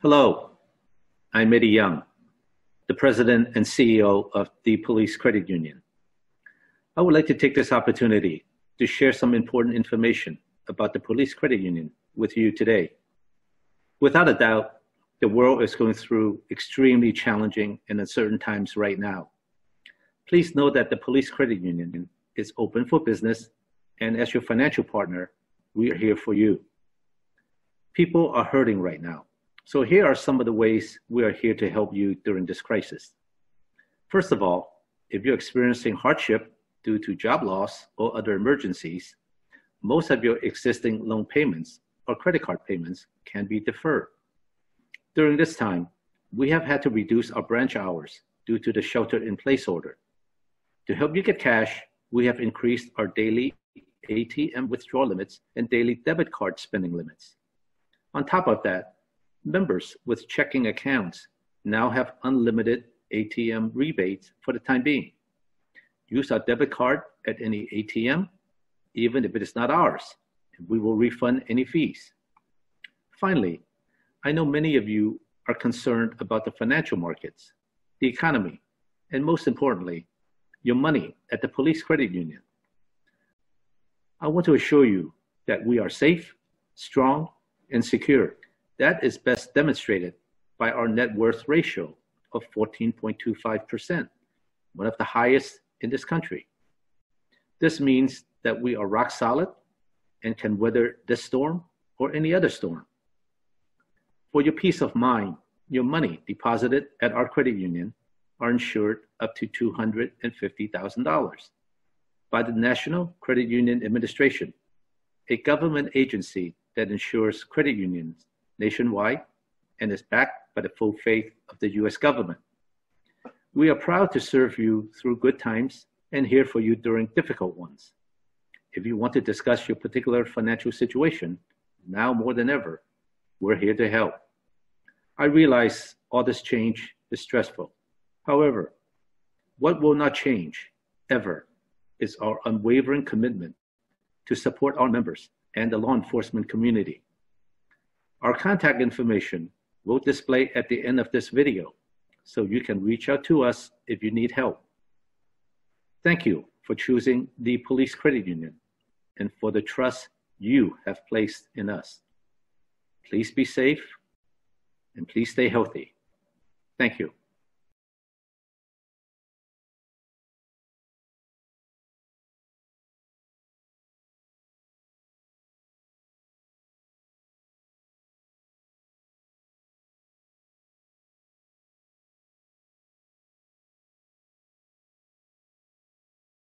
Hello, I'm Eddie Young, the President and CEO of the Police Credit Union. I would like to take this opportunity to share some important information about the Police Credit Union with you today. Without a doubt, the world is going through extremely challenging and uncertain times right now. Please know that the Police Credit Union is open for business, and as your financial partner, we are here for you. People are hurting right now so here are some of the ways we are here to help you during this crisis. First of all, if you're experiencing hardship due to job loss or other emergencies, most of your existing loan payments or credit card payments can be deferred. During this time, we have had to reduce our branch hours due to the shelter in place order. To help you get cash, we have increased our daily ATM withdrawal limits and daily debit card spending limits. On top of that, Members with checking accounts now have unlimited ATM rebates for the time being. Use our debit card at any ATM, even if it is not ours, and we will refund any fees. Finally, I know many of you are concerned about the financial markets, the economy, and most importantly, your money at the Police Credit Union. I want to assure you that we are safe, strong, and secure that is best demonstrated by our net worth ratio of 14.25%, one of the highest in this country. This means that we are rock solid and can weather this storm or any other storm. For your peace of mind, your money deposited at our credit union are insured up to $250,000 by the National Credit Union Administration, a government agency that insures credit unions nationwide and is backed by the full faith of the US government. We are proud to serve you through good times and here for you during difficult ones. If you want to discuss your particular financial situation, now more than ever, we're here to help. I realize all this change is stressful. However, what will not change ever is our unwavering commitment to support our members and the law enforcement community. Our contact information will display at the end of this video, so you can reach out to us if you need help. Thank you for choosing the Police Credit Union and for the trust you have placed in us. Please be safe and please stay healthy. Thank you.